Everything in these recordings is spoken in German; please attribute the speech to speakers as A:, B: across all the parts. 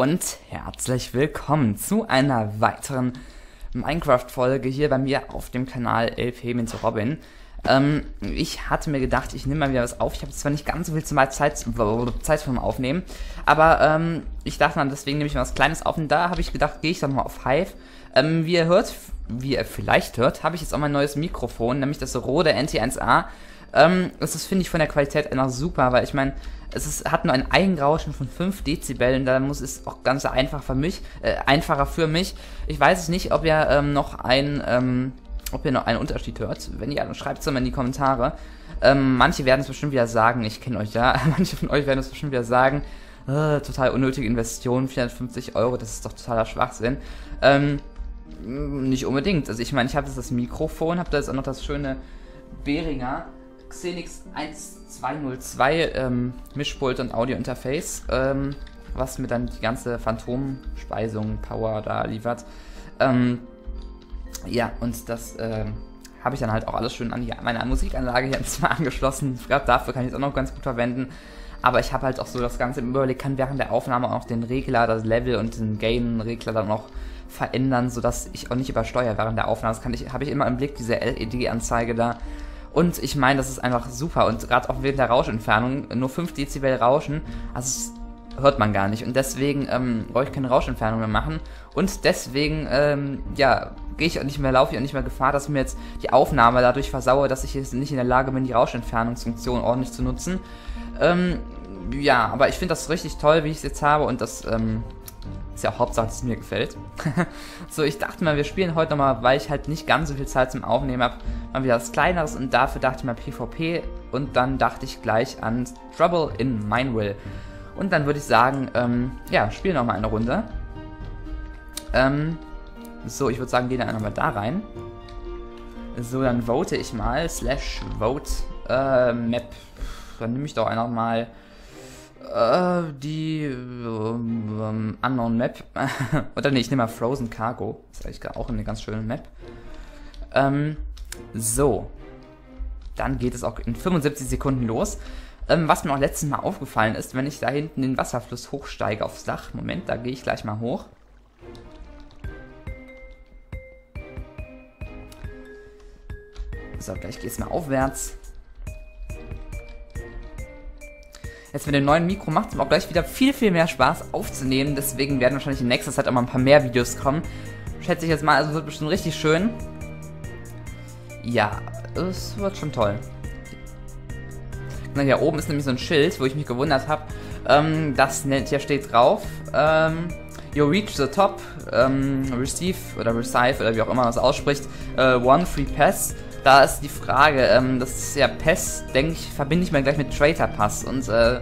A: und herzlich willkommen zu einer weiteren Minecraft-Folge hier bei mir auf dem Kanal LP mit Robin. Ähm, ich hatte mir gedacht, ich nehme mal wieder was auf. Ich habe zwar nicht ganz so viel Zeit, Zeit vom Aufnehmen, aber ähm, ich dachte dann, deswegen nehme ich mal was Kleines auf. Und da habe ich gedacht, gehe ich dann mal auf Hive. Ähm, wie ihr hört, wie ihr vielleicht hört, habe ich jetzt auch mein neues Mikrofon, nämlich das Rode NT1A. Ähm, das finde ich, von der Qualität einfach super, weil ich meine, es ist, hat nur ein Eigenrauschen von 5 Dezibel und da muss es auch ganz einfach für mich, äh, einfacher für mich. Ich weiß es nicht, ob ihr ähm, noch ein, ähm, ob ihr noch einen Unterschied hört. Wenn ja, dann schreibt es mal in die Kommentare. Ähm, manche werden es bestimmt wieder sagen, ich kenne euch ja, manche von euch werden es bestimmt wieder sagen, äh, total unnötige Investition, 450 Euro, das ist doch totaler Schwachsinn. Ähm, nicht unbedingt. Also ich meine, ich habe jetzt das Mikrofon, habe da jetzt auch noch das schöne Behringer Xenix 1202 ähm, Mischpult und Audio-Interface, ähm, was mir dann die ganze Phantomspeisung Power da liefert. Ähm, ja, und das ähm, habe ich dann halt auch alles schön an die, meine Musikanlage hier zwar angeschlossen. Gerade dafür kann ich es auch noch ganz gut verwenden. Aber ich habe halt auch so das Ganze im Überblick, kann während der Aufnahme auch noch den Regler, das Level und den Gain-Regler dann noch verändern, sodass ich auch nicht übersteuere während der Aufnahme. Das kann ich, habe ich immer im Blick, diese LED-Anzeige da. Und ich meine, das ist einfach super. Und gerade auch während der Rauschentfernung, nur 5 Dezibel Rauschen, also hört man gar nicht. Und deswegen ähm, brauche ich keine Rauschentfernung mehr machen. Und deswegen, ähm, ja, gehe ich auch nicht mehr, laufe ich auch nicht mehr Gefahr, dass mir jetzt die Aufnahme dadurch versaue, dass ich jetzt nicht in der Lage bin, die Rauschentfernungsfunktion ordentlich zu nutzen. Ähm, ja, aber ich finde das richtig toll, wie ich es jetzt habe und das ähm, ist ja Hauptsache, dass es mir gefällt. so, ich dachte mal, wir spielen heute nochmal, weil ich halt nicht ganz so viel Zeit zum Aufnehmen habe, mal wieder was Kleineres und dafür dachte ich mal PvP und dann dachte ich gleich an Trouble in Mineville. Und dann würde ich sagen, ähm, ja, spielen nochmal eine Runde. Ähm, so, ich würde sagen, gehen dann einmal da rein. So, dann vote ich mal, slash vote, äh, Map. Dann nehme ich doch einfach mal äh, die ähm, Unknown Map. Oder nee, ich nehme mal Frozen Cargo. Ist eigentlich auch eine ganz schöne Map. Ähm, so. Dann geht es auch in 75 Sekunden los. Ähm, was mir auch letztes Mal aufgefallen ist, wenn ich da hinten den Wasserfluss hochsteige aufs Dach. Moment, da gehe ich gleich mal hoch. So, gleich geht es mal aufwärts. Jetzt mit dem neuen Mikro macht es auch gleich wieder viel, viel mehr Spaß aufzunehmen. Deswegen werden wahrscheinlich in nächster Zeit auch mal ein paar mehr Videos kommen. Schätze ich jetzt mal, also wird bestimmt richtig schön. Ja, es wird schon toll. Na, hier oben ist nämlich so ein Schild, wo ich mich gewundert habe. Ähm, das hier steht drauf. Ähm, you reach the top, ähm, receive oder receive oder wie auch immer man es ausspricht, uh, one free pass da ist die Frage, ähm, das ist ja PES, denke ich, verbinde ich mir gleich mit Traitor Pass und äh,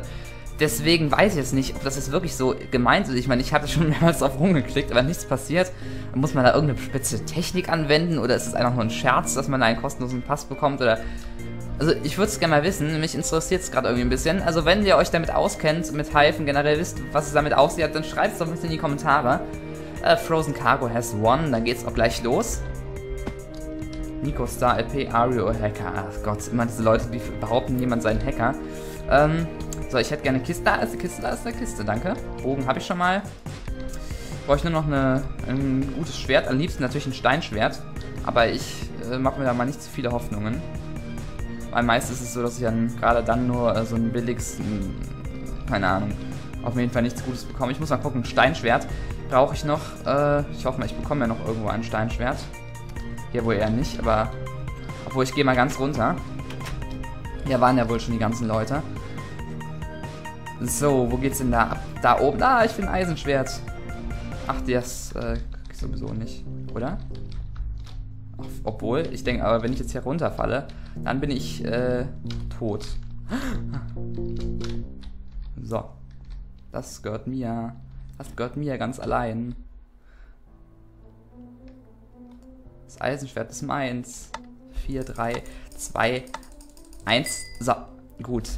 A: deswegen weiß ich jetzt nicht, ob das jetzt wirklich so gemeint ist. Ich meine, ich hatte schon mehrmals drauf rumgeklickt, aber nichts passiert. Muss man da irgendeine spezielle Technik anwenden oder ist es einfach nur ein Scherz, dass man da einen kostenlosen Pass bekommt oder... Also ich würde es gerne mal wissen, mich interessiert es gerade irgendwie ein bisschen. Also wenn ihr euch damit auskennt, mit und generell wisst, was es damit auf sich hat, dann schreibt es doch bisschen in die Kommentare. Äh, Frozen Cargo has won, dann geht's auch gleich los. Nico Star LP, Ario Hacker. Ach Gott, immer diese Leute, die behaupten, jemand sei ein Hacker. Ähm, so, ich hätte gerne Kiste. Da ist die Kiste, da ist die Kiste, danke. Bogen habe ich schon mal. Brauche ich nur noch eine, ein gutes Schwert. Am liebsten natürlich ein Steinschwert. Aber ich äh, mache mir da mal nicht zu viele Hoffnungen. Weil meist ist es so, dass ich dann gerade dann nur äh, so ein billiges, keine Ahnung, auf jeden Fall nichts Gutes bekomme. Ich muss mal gucken, Steinschwert brauche ich noch. Äh, ich hoffe mal, ich bekomme ja noch irgendwo ein Steinschwert. Hier wohl eher nicht, aber... Obwohl, ich gehe mal ganz runter. Hier waren ja wohl schon die ganzen Leute. So, wo geht's denn da ab? Da oben. Ah, ich finde Eisenschwert. Ach, das äh, sowieso nicht, oder? Obwohl, ich denke, aber wenn ich jetzt hier runterfalle, dann bin ich äh, tot. So. Das gehört mir. Das gehört mir ganz allein. Das Eisenschwert ist meins. 4, 3, 2, 1. So, gut.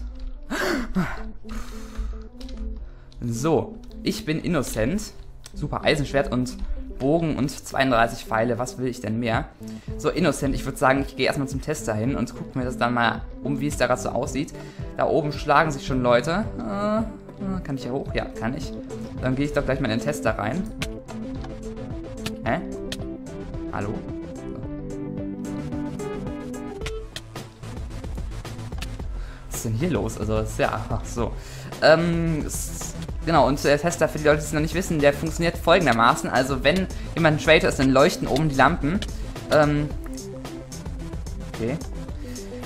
A: So, ich bin Innocent. Super, Eisenschwert und Bogen und 32 Pfeile. Was will ich denn mehr? So, Innocent, ich würde sagen, ich gehe erstmal zum Tester hin und gucke mir das dann mal um, wie es da gerade so aussieht. Da oben schlagen sich schon Leute. Äh, kann ich hier hoch? Ja, kann ich. Dann gehe ich doch gleich mal in den Tester rein. Hä? Hallo? Ist denn hier los? Also, ist ja, ach so. Ähm, genau, und der Tester, für die Leute, die es noch nicht wissen, der funktioniert folgendermaßen. Also, wenn jemand ein Traitor ist, dann leuchten oben die Lampen. Ähm, okay.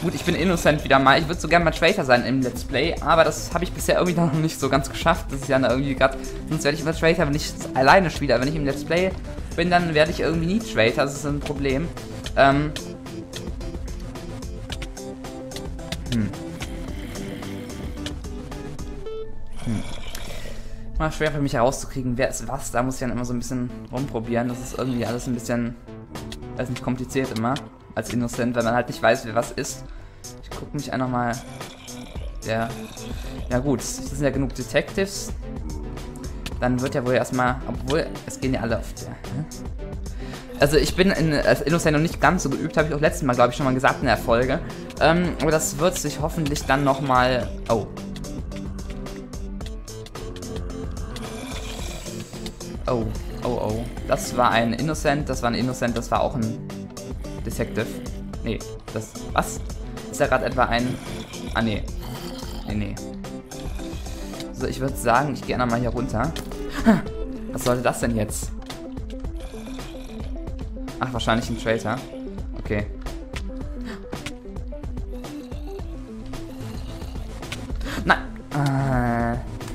A: Gut, ich bin Innocent wieder mal. Ich würde so gerne mal Traitor sein im Let's Play, aber das habe ich bisher irgendwie noch nicht so ganz geschafft. Das ist ja irgendwie gerade. Sonst werde ich immer Traitor, wenn ich alleine spiele. Wenn ich im Let's Play bin, dann werde ich irgendwie nie Traitor. Das ist ein Problem. Ähm. Hm. Hm. Mal schwer für mich herauszukriegen, wer ist was. Da muss ich dann immer so ein bisschen rumprobieren. Das ist irgendwie alles ein bisschen. Ist nicht kompliziert immer als Innocent, weil man halt nicht weiß, wer was ist. Ich gucke mich einfach mal. Ja. Ja gut, das sind ja genug Detectives. Dann wird ja wohl erstmal. Obwohl, es gehen ja alle auf der. Also ich bin in, als Innocent noch nicht ganz so geübt, habe ich auch letztes Mal, glaube ich, schon mal gesagt in der Folge. Ähm, aber das wird sich hoffentlich dann nochmal. Oh. Oh, oh, oh. Das war ein Innocent, das war ein Innocent, das war auch ein Detective. Nee, das. Was? Ist da gerade etwa ein. Ah, nee. Nee, nee. So, ich würde sagen, ich gehe nochmal hier runter. Was sollte das denn jetzt? Ach, wahrscheinlich ein Traitor. Okay.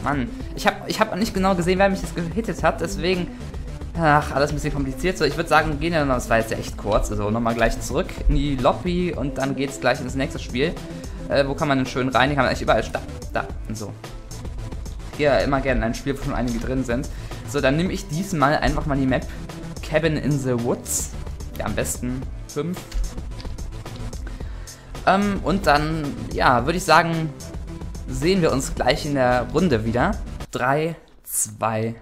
A: Mann. Ich habe ich hab nicht genau gesehen, wer mich das gehittet hat, deswegen Ach, alles ein bisschen kompliziert. So, ich würde sagen, gehen wir, das war jetzt ja echt kurz. Also nochmal gleich zurück in die Lobby und dann geht es gleich ins nächste Spiel. Äh, wo kann man denn schön rein? Hier kann man eigentlich überall. Da, da und so. Ja immer gerne in ein Spiel, wo schon einige drin sind. So, dann nehme ich diesmal einfach mal die Map Cabin in the Woods. Ja, am besten 5. Ähm, und dann, ja, würde ich sagen, sehen wir uns gleich in der Runde wieder. 3, 2,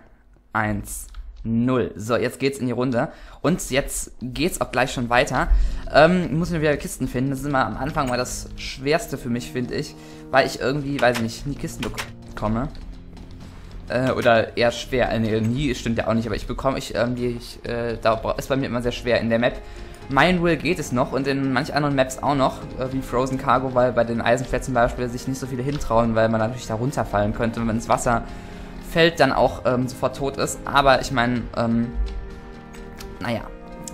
A: 1. 0. So, jetzt geht's in die Runde. Und jetzt geht's auch gleich schon weiter. Ähm, muss mir wieder Kisten finden. Das ist immer am Anfang mal das Schwerste für mich, finde ich. Weil ich irgendwie, weiß ich nicht, nie Kisten bekomme. Äh, oder eher schwer. Äh, nee, nie stimmt ja auch nicht, aber ich bekomme ich irgendwie, ich, äh, da ist bei mir immer sehr schwer in der Map. Mine Will geht es noch und in manch anderen Maps auch noch, äh, wie Frozen Cargo, weil bei den Eisenflat zum Beispiel sich nicht so viele hintrauen, weil man natürlich da runterfallen könnte, wenn ins Wasser fällt, dann auch ähm, sofort tot ist. Aber ich meine, ähm, naja,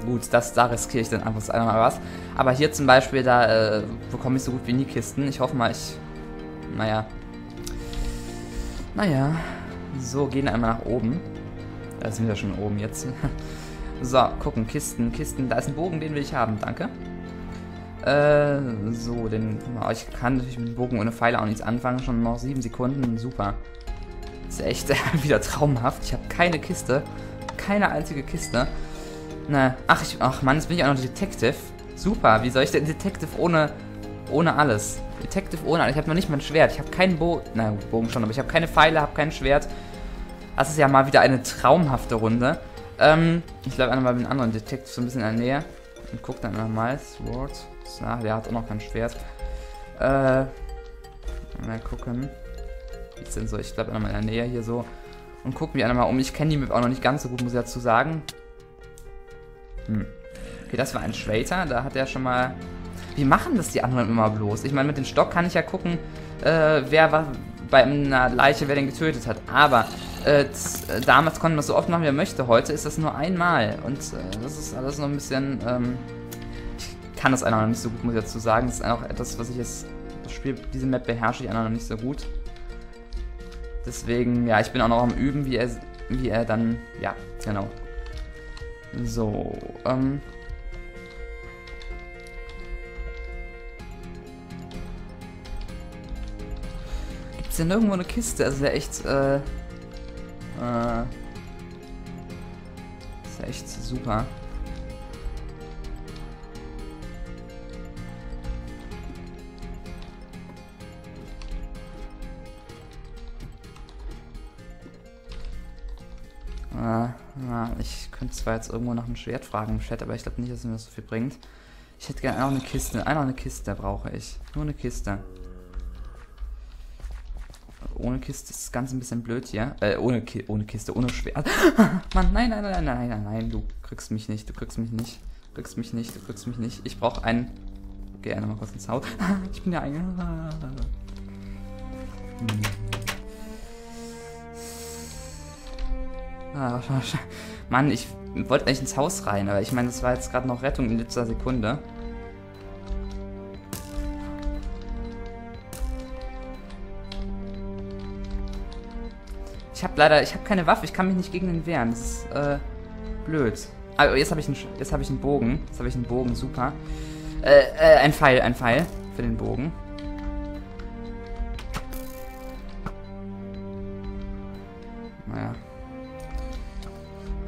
A: gut, das, da riskiere ich dann einfach einmal was. Aber hier zum Beispiel, da äh, bekomme ich so gut wie nie Kisten. Ich hoffe mal, ich, naja, naja, so, gehen einmal nach oben. Da sind wir schon oben jetzt. so, gucken, Kisten, Kisten. Da ist ein Bogen, den will ich haben, danke. Äh, so, den, ich kann natürlich mit dem Bogen ohne Pfeile auch nichts anfangen. Schon noch sieben Sekunden, super. Ist echt wieder traumhaft. Ich habe keine Kiste. Keine einzige Kiste. Na, ach, ich, ach Mann, jetzt bin ich auch noch Detective. Super, wie soll ich denn Detective ohne, ohne alles? Detective ohne alles. Ich habe noch nicht mal ein Schwert. Ich habe keinen Bogen. Na, Bogen schon, aber ich habe keine Pfeile, habe kein Schwert. Das ist ja mal wieder eine traumhafte Runde. Ähm, ich glaube einmal mit einem anderen Detective so ein bisschen in der Nähe. Und guck dann nochmal. Sword. Ach, der hat auch noch kein Schwert. Äh, mal gucken ist denn so? Ich glaube einmal in der Nähe hier so. Und guck mich einmal um. Ich kenne die Map auch noch nicht ganz so gut, muss ich dazu sagen. Hm. Okay, das war ein Schwater. Da hat er schon mal... Wie machen das die anderen immer bloß? Ich meine, mit dem Stock kann ich ja gucken, äh, wer war bei einer Leiche, wer den getötet hat. Aber äh, damals konnte man so oft machen, wie er möchte. Heute ist das nur einmal. Und äh, das ist alles noch ein bisschen... Ähm, ich kann das einfach noch nicht so gut, muss ich dazu sagen. Das ist einfach etwas, was ich jetzt... Das Spiel, diese Map beherrsche ich einfach noch nicht so gut. Deswegen, ja, ich bin auch noch am Üben, wie er, wie er dann, ja, genau. So, ähm. Gibt's denn irgendwo eine Kiste? Also, ja echt, äh, äh, ist ja echt super. ich könnte zwar jetzt irgendwo noch ein Schwert fragen im Chat, aber ich glaube nicht, dass mir das so viel bringt. Ich hätte gerne auch eine Kiste. Einfach eine Kiste brauche ich. Nur eine Kiste. Ohne Kiste ist das Ganze ein bisschen blöd hier. Äh, ohne, Ki ohne Kiste, ohne Schwert. Mann, nein, nein, nein, nein, nein, nein, du kriegst mich nicht, du kriegst mich nicht. Du kriegst mich nicht, du kriegst mich nicht. Ich brauche einen... Geh einmal kurz ins Haus. ich bin ja ein... Ah, Mann, ich wollte eigentlich ins Haus rein, aber ich meine, das war jetzt gerade noch Rettung in letzter Sekunde. Ich habe leider, ich habe keine Waffe, ich kann mich nicht gegen den wehren. Das ist äh, blöd. Aber jetzt habe ich einen, ich einen Bogen. Jetzt habe ich einen Bogen, super. Äh, äh, ein Pfeil, ein Pfeil für den Bogen. Naja.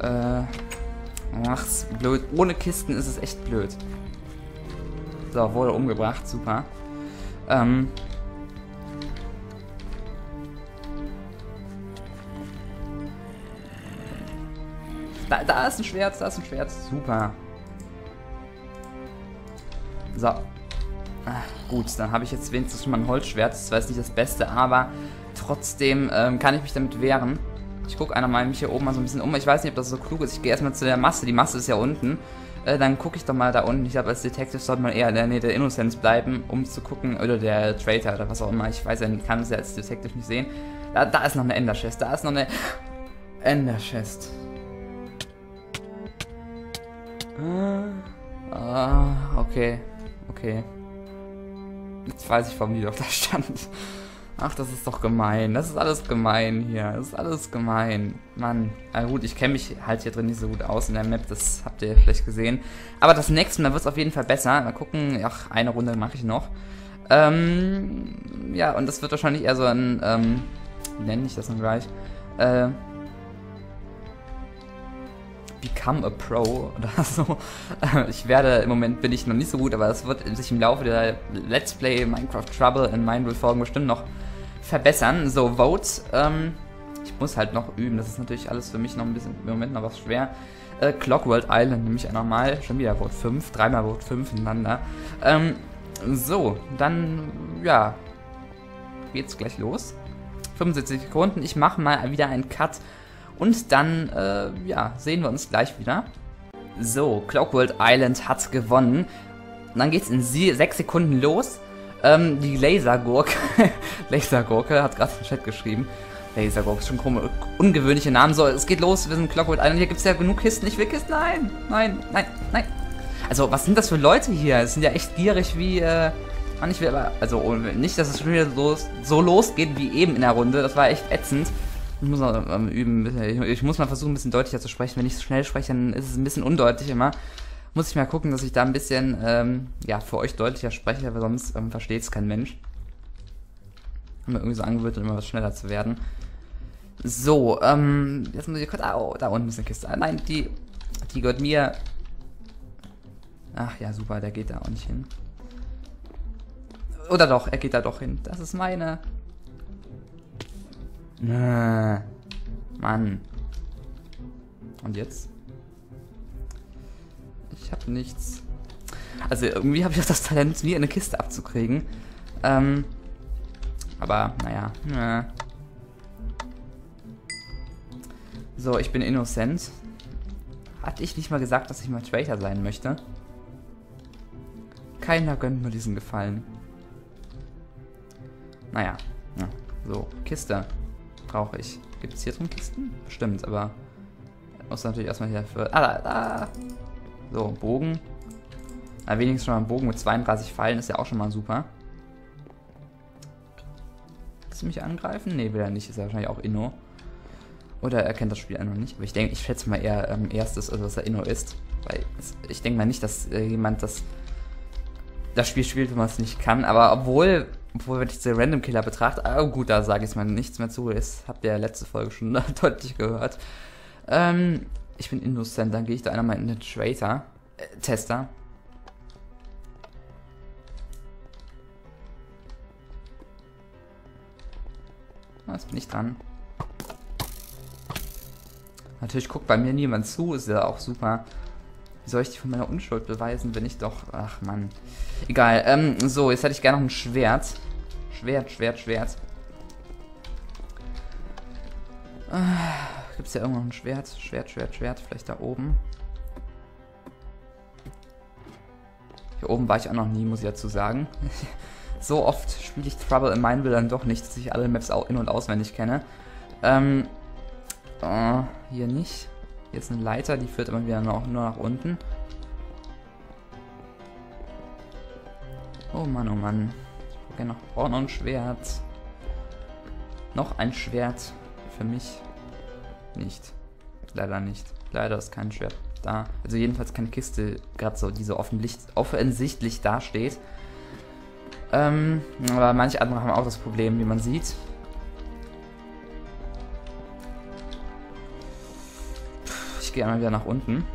A: Äh, ach, blöd. Ohne Kisten ist es echt blöd. So, wurde umgebracht, super. Ähm, Da, da ist ein Schwert, da ist ein Schwert. Super. So. Ach, gut, dann habe ich jetzt wenigstens schon mal ein Holzschwert. Das war jetzt nicht das Beste, aber trotzdem ähm, kann ich mich damit wehren. Ich gucke einer mal mich hier oben mal so ein bisschen um. Ich weiß nicht, ob das so klug ist. Ich gehe erstmal zu der Masse. Die Masse ist ja unten. Äh, dann gucke ich doch mal da unten. Ich glaube, als Detective sollte man eher in der Nähe der Innocence bleiben, um zu gucken. Oder der Traitor oder was auch immer. Ich weiß ja, ich kann es ja als Detective nicht sehen. Da, da ist noch eine Ender Chest. Da ist noch eine Ender Chest. Ah, okay. Okay. Jetzt weiß ich, warum die doch da stand. Ach, das ist doch gemein. Das ist alles gemein hier. Das ist alles gemein. Mann. Na gut, ich kenne mich halt hier drin nicht so gut aus in der Map. Das habt ihr vielleicht gesehen. Aber das nächste Mal wird es auf jeden Fall besser. Mal gucken. Ach, eine Runde mache ich noch. Ähm, ja, und das wird wahrscheinlich eher so ein, ähm, wie nenne ich das dann gleich? Äh, Become a Pro oder so. Ich werde, im Moment bin ich noch nicht so gut, aber es wird sich im Laufe der Let's Play Minecraft Trouble in Mindville-Folgen bestimmt noch verbessern. So, Vote. Ähm, ich muss halt noch üben. Das ist natürlich alles für mich noch ein bisschen im Moment noch was schwer. Äh, Clockworld Island nehme ich nochmal. Schon wieder Vote 5. Dreimal Vote 5 ineinander. Ähm, so, dann, ja, geht's gleich los. 75 Sekunden. Ich mache mal wieder einen Cut und dann, äh, ja, sehen wir uns gleich wieder. So, Clockworld Island hat gewonnen. Dann geht's in sechs Sekunden los. Ähm, die Lasergurke, Lasergurke hat gerade im Chat geschrieben. Lasergurke ist schon komisch, ungewöhnliche Namen. So, es geht los, wir sind Clockworld Island. Hier gibt's ja genug Kisten. Ich will Kisten. Nein, nein, nein, nein. Also, was sind das für Leute hier? Es sind ja echt gierig wie, äh, Mann, ich will aber, also nicht, dass es schon wieder so, so losgeht wie eben in der Runde. Das war echt ätzend. Ich muss noch ähm, üben, ich muss mal versuchen, ein bisschen deutlicher zu sprechen. Wenn ich so schnell spreche, dann ist es ein bisschen undeutlich immer. Muss ich mal gucken, dass ich da ein bisschen, ähm, ja, für euch deutlicher spreche, weil sonst ähm, versteht es kein Mensch. Haben mir irgendwie so angewöhnt, immer was schneller zu werden. So, ähm, jetzt muss ich kurz, oh, da unten ist eine Kiste. Ah, nein, die, die gehört mir. Ach ja, super, der geht da auch nicht hin. Oder doch, er geht da doch hin. Das ist meine. Äh, Mann. Und jetzt? Ich habe nichts. Also irgendwie habe ich auch das Talent, nie eine Kiste abzukriegen. Ähm, aber naja. Äh. So, ich bin innocent. Hatte ich nicht mal gesagt, dass ich mal Traitor sein möchte? Keiner gönnt mir diesen Gefallen. Naja. Ja. So, Kiste brauche ich. Gibt es hier drin Kisten? Bestimmt, aber muss natürlich erstmal hier für. Ah, da, da. So, Bogen. Na, wenigstens schon mal ein Bogen mit 32 Pfeilen ist ja auch schon mal super. Willst du mich angreifen? Ne, will er nicht. Ist ja wahrscheinlich auch Inno. Oder er kennt das Spiel einfach nicht. Aber ich denke, ich schätze mal eher ähm, erstes, also dass er Inno ist. Weil es, ich denke mal nicht, dass äh, jemand das, das Spiel spielt, wenn man es nicht kann. Aber obwohl obwohl, wenn ich diese Random Killer betrachte, oh gut, da sage ich mal nichts mehr zu. Das habt ihr ja letzte Folge schon deutlich gehört. Ähm, ich bin Innocent, dann gehe ich da einer mal in den Tracer. Äh, Tester. Jetzt bin ich dran. Natürlich guckt bei mir niemand zu, ist ja auch super. Wie soll ich die von meiner Unschuld beweisen, wenn ich doch... Ach, Mann. Egal. Ähm, so, jetzt hätte ich gerne noch ein Schwert. Schwert, Schwert, Schwert. Äh, Gibt es ja irgendwo ein Schwert? Schwert, Schwert, Schwert. Vielleicht da oben. Hier oben war ich auch noch nie, muss ich dazu sagen. so oft spiele ich Trouble in Mineville dann doch nicht, dass ich alle Maps in- und auswendig kenne. Ähm, oh, hier nicht. Ist eine Leiter, die führt immer wieder noch, nur nach unten. Oh Mann, oh Mann. Ich brauche noch, brauch noch ein Schwert. Noch ein Schwert. Für mich nicht. Leider nicht. Leider ist kein Schwert da. Also jedenfalls keine Kiste, gerade so, die so offensichtlich dasteht. Ähm, aber manche andere haben auch das Problem, wie man sieht. Gehe einmal wieder nach unten.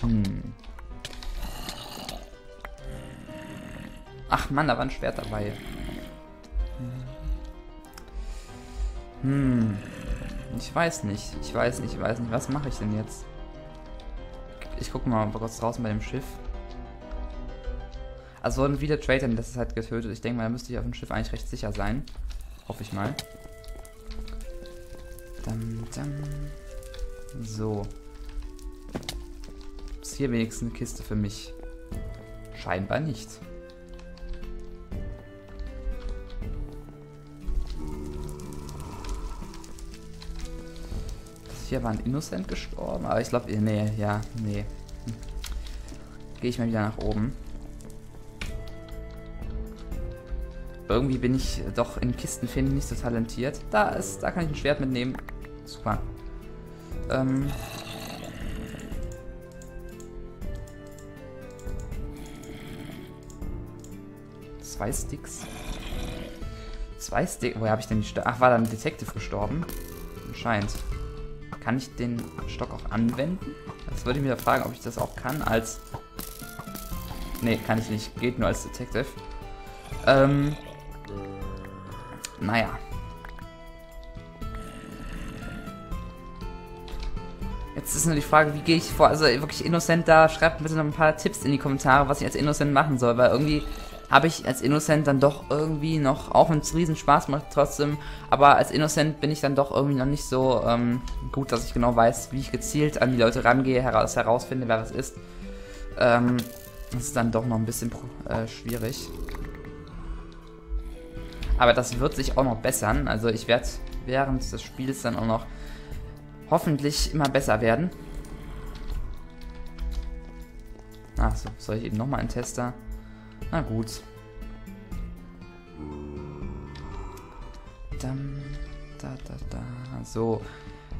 A: Hm. Ach Mann, da war ein Schwert dabei. Hm. Ich weiß nicht. Ich weiß nicht, ich weiß nicht. Was mache ich denn jetzt? Ich gucke mal kurz draußen bei dem Schiff. Also wurden viele Traitor in letzter Zeit getötet. Ich denke mal, da müsste ich auf dem Schiff eigentlich recht sicher sein. Hoffe ich mal. Dum, dum. So. Ist hier wenigstens eine Kiste für mich? Scheinbar nicht. Hier war ein Innocent gestorben, aber ich glaube, nee, ja, nee. Hm. Gehe ich mal wieder nach oben. Irgendwie bin ich doch in Kisten finden nicht so talentiert. Da ist, da kann ich ein Schwert mitnehmen. Super. Ähm, Zwei Sticks. Zwei Sticks. Woher habe ich denn die St Ach, war da ein Detective gestorben? Scheint. Kann ich den Stock auch anwenden? Das würde ich mir fragen, ob ich das auch kann als... Nee, kann ich nicht. Geht nur als Detective. Ähm... Naja. Jetzt ist nur die Frage, wie gehe ich vor? Also wirklich Innocent da, schreibt bitte noch ein paar Tipps in die Kommentare, was ich als Innocent machen soll, weil irgendwie habe ich als Innocent dann doch irgendwie noch, auch wenn es riesen Spaß macht trotzdem, aber als Innocent bin ich dann doch irgendwie noch nicht so ähm, gut, dass ich genau weiß, wie ich gezielt an die Leute rangehe, heraus, herausfinde, wer das ist. Ähm, das ist dann doch noch ein bisschen äh, schwierig. Aber das wird sich auch noch bessern. Also ich werde während des Spiels dann auch noch hoffentlich immer besser werden. Ach so, soll ich eben nochmal einen Tester? Na gut. Dann, da, da, da. So.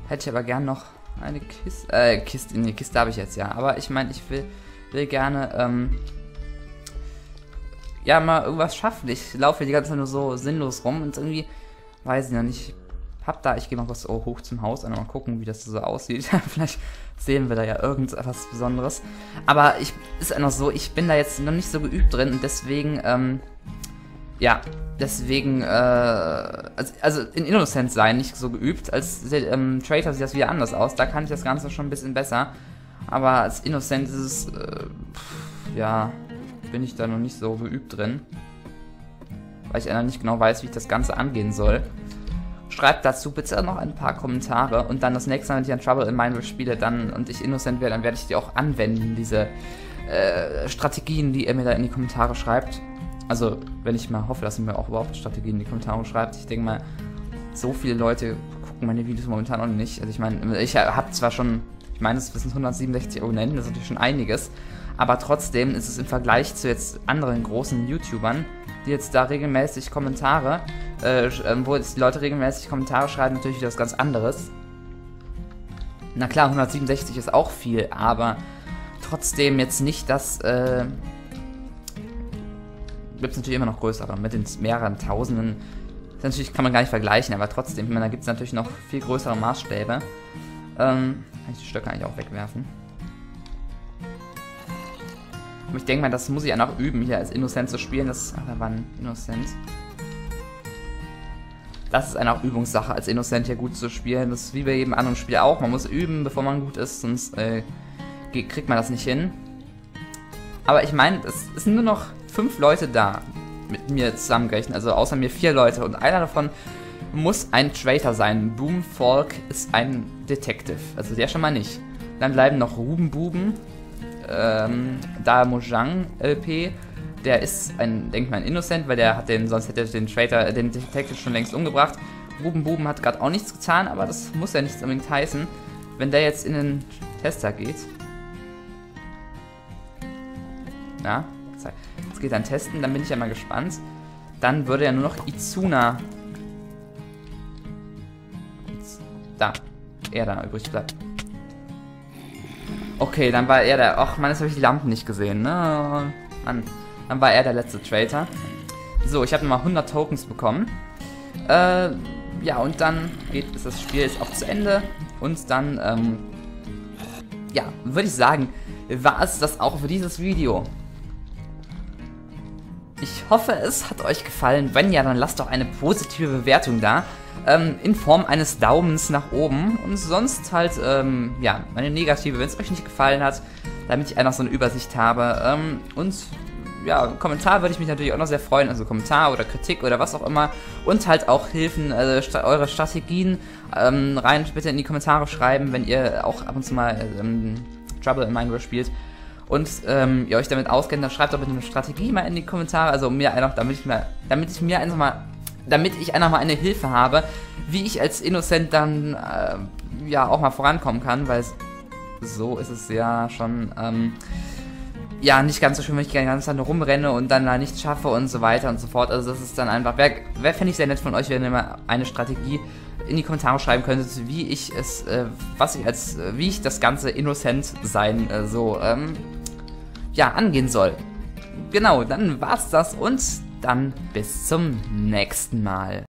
A: Hätte ich aber gern noch eine Kiste. Äh, Kiste. Nee, Kiste habe ich jetzt ja. Aber ich meine, ich will, will gerne, ähm, ja, mal irgendwas schaffen. Ich laufe die ganze Zeit nur so sinnlos rum und irgendwie, weiß ich noch nicht, hab da, ich gehe mal kurz hoch zum Haus und mal gucken, wie das so aussieht. Vielleicht sehen wir da ja irgendwas Besonderes. Aber ich ist einfach so, ich bin da jetzt noch nicht so geübt drin und deswegen, ähm, ja, deswegen, äh, also, also in Innocent sein nicht so geübt. Als ähm, Traitor sieht das wieder anders aus. Da kann ich das Ganze schon ein bisschen besser. Aber als Innocent ist es, äh, ja, bin ich da noch nicht so geübt drin. Weil ich einfach nicht genau weiß, wie ich das Ganze angehen soll. Schreibt dazu bitte noch ein paar Kommentare und dann das nächste Mal, wenn ich ein Trouble in Minecraft spiele dann und ich Innocent werde, dann werde ich die auch anwenden, diese äh, Strategien, die ihr mir da in die Kommentare schreibt. Also, wenn ich mal hoffe, dass ihr mir auch überhaupt Strategien in die Kommentare schreibt. Ich denke mal, so viele Leute gucken meine Videos momentan noch nicht. Also ich meine, ich habe zwar schon, ich meine, es sind 167 Abonnenten, das ist natürlich schon einiges, aber trotzdem ist es im Vergleich zu jetzt anderen großen YouTubern, die jetzt da regelmäßig Kommentare, äh, ähm, wo jetzt die Leute regelmäßig Kommentare schreiben, natürlich wieder was ganz anderes. Na klar, 167 ist auch viel, aber trotzdem jetzt nicht das, äh, gibt es natürlich immer noch größere, mit den mehreren Tausenden. Das natürlich kann man gar nicht vergleichen, aber trotzdem, meine, da gibt es natürlich noch viel größere Maßstäbe. Ähm, kann ich die Stöcke eigentlich auch wegwerfen. Und ich denke mal, das muss ich ja noch üben, hier als Innocent zu spielen. Das, ach, da war Innocent. Das ist eine Übungssache, als Innocent hier gut zu spielen. Das ist wie bei jedem anderen Spiel auch. Man muss üben, bevor man gut ist, sonst äh, kriegt man das nicht hin. Aber ich meine, es, es sind nur noch fünf Leute da mit mir zusammengerechnet, also außer mir vier Leute und einer davon muss ein Traitor sein. Boom Falk ist ein Detective, also der schon mal nicht. Dann bleiben noch Ruben Buben, ähm, Da Mojang LP, der ist ein, denkt man, Innocent, weil der hat den, sonst hätte er den Traitor, den Detective schon längst umgebracht. Ruben Buben hat gerade auch nichts getan, aber das muss ja nichts unbedingt heißen. Wenn der jetzt in den Tester geht. Ja, jetzt geht er testen, dann bin ich ja mal gespannt. Dann würde ja nur noch Izuna. Da. Er da übrig bleibt. Okay, dann war er der. Ach man, jetzt habe ich die Lampen nicht gesehen. Ne? Mann. Dann war er der letzte Traitor. So, ich habe nochmal 100 Tokens bekommen. Äh, ja, und dann geht ist das Spiel jetzt auch zu Ende. Und dann, ähm, ja, würde ich sagen, war es das auch für dieses Video. Ich hoffe, es hat euch gefallen. Wenn ja, dann lasst doch eine positive Bewertung da. Ähm, in Form eines Daumens nach oben. Und sonst halt, ähm, ja, eine negative, wenn es euch nicht gefallen hat. Damit ich einfach so eine Übersicht habe. Ähm, und ja, Kommentar würde ich mich natürlich auch noch sehr freuen, also Kommentar oder Kritik oder was auch immer. Und halt auch Hilfen, also st eure Strategien ähm, rein bitte in die Kommentare schreiben, wenn ihr auch ab und zu mal ähm, Trouble in Minecraft spielt. Und ähm, ihr euch damit auskennt, dann schreibt doch bitte eine Strategie mal in die Kommentare, also mir einfach, damit ich mir, damit ich mir einfach mal, damit ich einfach mal eine Hilfe habe, wie ich als Innocent dann äh, ja auch mal vorankommen kann, weil so ist es ja schon ähm, ja, nicht ganz so schön, wenn ich die ganze Zeit nur rumrenne und dann da nichts schaffe und so weiter und so fort. Also das ist dann einfach, wäre wär, fände ich sehr nett von euch, wenn ihr mal eine Strategie in die Kommentare schreiben könntet, wie ich es, äh, was ich als, äh, wie ich das ganze Innocent sein äh, so, ähm, ja, angehen soll. Genau, dann war's das und dann bis zum nächsten Mal.